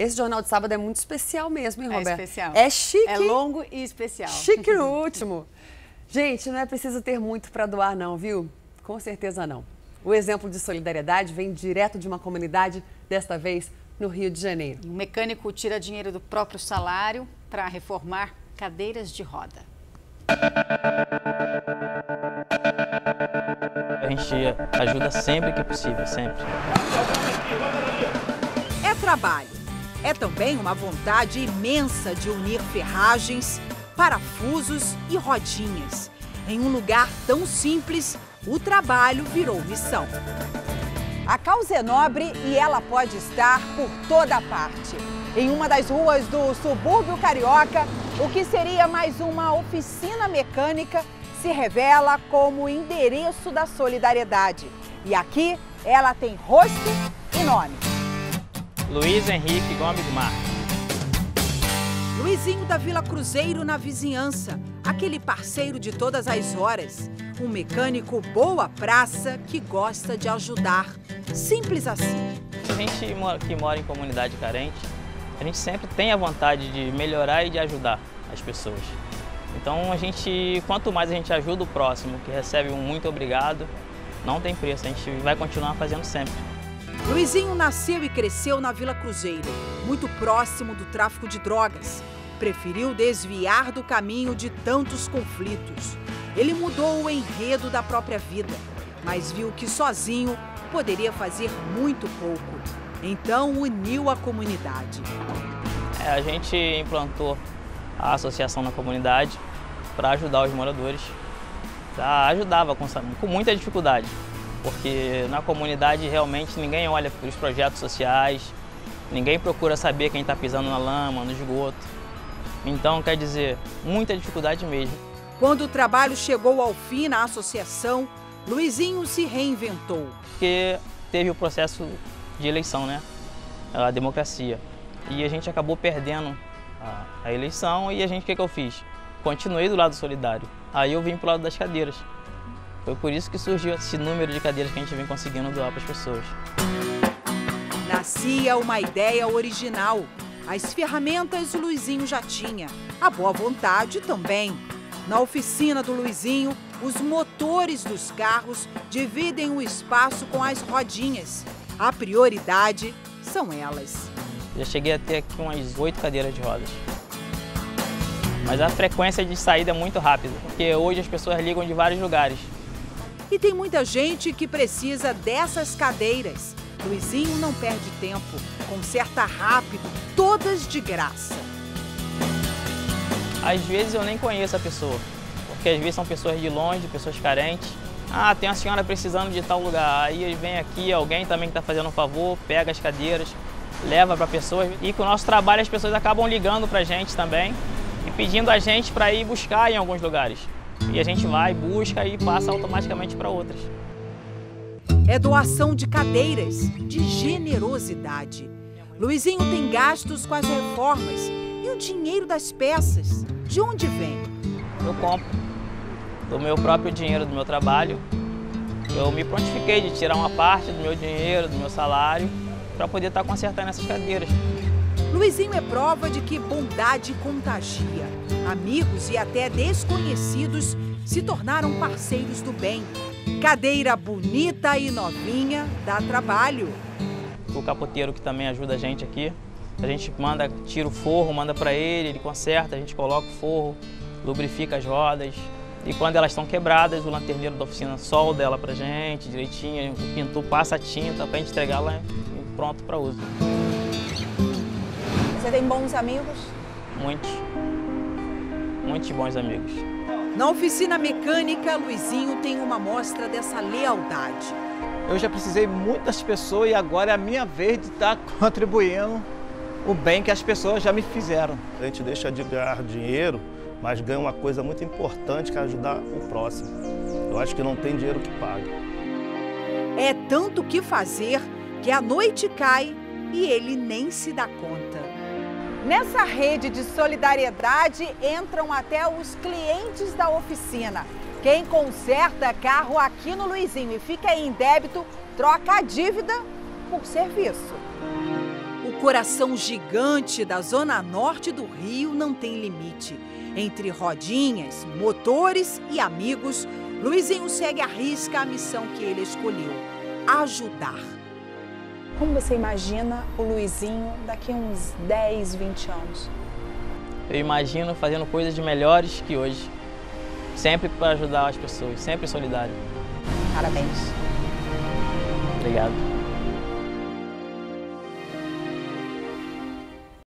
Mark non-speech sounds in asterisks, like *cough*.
Esse Jornal de Sábado é muito especial mesmo, hein, É Roberto? especial. É chique. É longo e especial. Chique no *laughs* último. Gente, não é preciso ter muito para doar, não, viu? Com certeza não. O exemplo de solidariedade vem direto de uma comunidade, desta vez no Rio de Janeiro. O mecânico tira dinheiro do próprio salário para reformar cadeiras de roda. A gente ajuda sempre que possível, sempre. É trabalho. É também uma vontade imensa de unir ferragens, parafusos e rodinhas. Em um lugar tão simples, o trabalho virou missão. A causa é nobre e ela pode estar por toda parte. Em uma das ruas do subúrbio carioca, o que seria mais uma oficina mecânica se revela como o endereço da solidariedade. E aqui ela tem rosto e nome. Luiz Henrique Gomes Marques. Luizinho da Vila Cruzeiro na vizinhança, aquele parceiro de todas as horas. Um mecânico boa praça que gosta de ajudar. Simples assim. A gente que mora em comunidade carente, a gente sempre tem a vontade de melhorar e de ajudar as pessoas. Então a gente, quanto mais a gente ajuda o próximo, que recebe um muito obrigado, não tem preço, a gente vai continuar fazendo sempre. Luizinho nasceu e cresceu na Vila Cruzeiro, muito próximo do tráfico de drogas. Preferiu desviar do caminho de tantos conflitos. Ele mudou o enredo da própria vida, mas viu que sozinho poderia fazer muito pouco. Então uniu a comunidade. É, a gente implantou a associação na comunidade para ajudar os moradores. Tá? Ajudava com, com muita dificuldade, porque na comunidade realmente ninguém olha para os projetos sociais, ninguém procura saber quem está pisando na lama, no esgoto. Então, quer dizer, muita dificuldade mesmo. Quando o trabalho chegou ao fim na associação, Luizinho se reinventou. Porque teve o processo de eleição, né? A democracia. E a gente acabou perdendo a, eleição e a gente, o que, que eu fiz? Continuei do lado solidário. Aí eu vim pro lado das cadeiras. Foi por isso que surgiu esse número de cadeiras que a gente vem conseguindo doar para as pessoas. Nascia uma ideia original. As ferramentas o Luizinho já tinha, a boa vontade também. Na oficina do Luizinho, os motores dos carros dividem o espaço com as rodinhas. A prioridade são elas. Já cheguei a ter aqui umas oito cadeiras de rodas. Mas a frequência de saída é muito rápida, porque hoje as pessoas ligam de vários lugares. E tem muita gente que precisa dessas cadeiras. Luizinho não perde tempo, conserta rápido, todas de graça. Às vezes eu nem conheço a pessoa, porque às vezes são pessoas de longe, pessoas carentes. Ah, tem uma senhora precisando de tal lugar. Aí vem aqui alguém também que está fazendo um favor, pega as cadeiras, leva para a pessoa. E com o nosso trabalho as pessoas acabam ligando para a gente também e pedindo a gente para ir buscar em alguns lugares. E a gente vai, busca e passa automaticamente para outras. É doação de cadeiras, de generosidade. Luizinho tem gastos com as reformas e o dinheiro das peças. De onde vem? Eu compro do meu próprio dinheiro do meu trabalho. Eu me prontifiquei de tirar uma parte do meu dinheiro, do meu salário, para poder estar consertando essas cadeiras. Luizinho é prova de que bondade contagia. Amigos e até desconhecidos se tornaram parceiros do bem. Cadeira bonita e novinha dá trabalho. O capoteiro que também ajuda a gente aqui. A gente manda, tira o forro, manda para ele, ele conserta, a gente coloca o forro, lubrifica as rodas. E quando elas estão quebradas, o lanterneiro da oficina solda ela pra gente direitinho, o pintor passa a tinta pra gente entregar lá pronto para uso. Você tem bons amigos? Muitos, muitos bons amigos. Na oficina mecânica, Luizinho tem uma mostra dessa lealdade. Eu já precisei muitas pessoas e agora é a minha vez de estar *laughs* contribuindo o bem que as pessoas já me fizeram. A gente deixa de ganhar dinheiro, mas ganha uma coisa muito importante que é ajudar o próximo. Eu acho que não tem dinheiro que pague. É tanto que fazer que a noite cai e ele nem se dá conta. Nessa rede de solidariedade entram até os clientes da oficina. Quem conserta carro aqui no Luizinho e fica em débito, troca a dívida por serviço. O coração gigante da zona norte do Rio não tem limite. Entre rodinhas, motores e amigos, Luizinho segue à risca a missão que ele escolheu: ajudar. Como você imagina o Luizinho daqui a uns 10, 20 anos? Eu imagino fazendo coisas melhores que hoje. Sempre para ajudar as pessoas, sempre solidário. Parabéns. Obrigado.